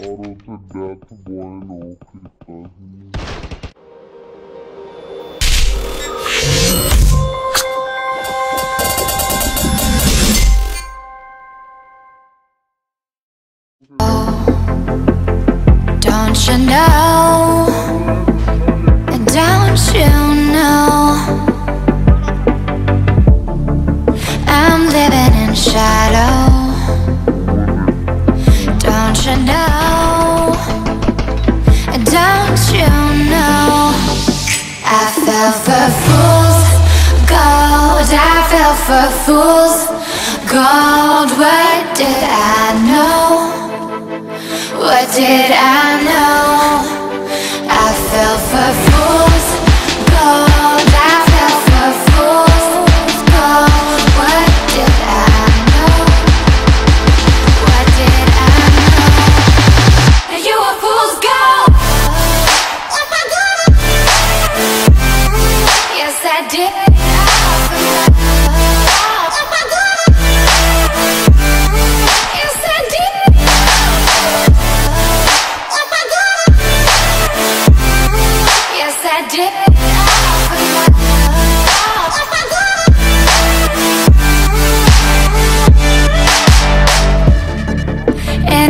Auto to death, bueno, estás Don't you know? Don't you know? I fell for fools gold. I fell for fools gold. What did I know? What did I know?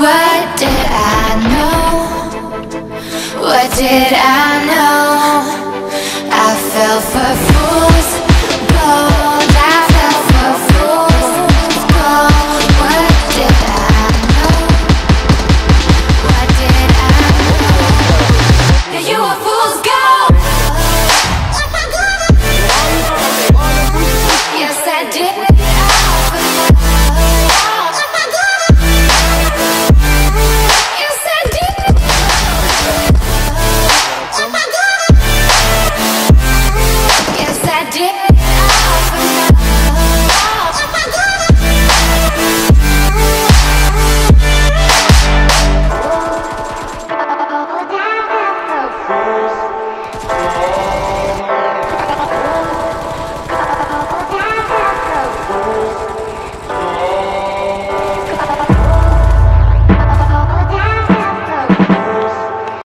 What did I know? What did I?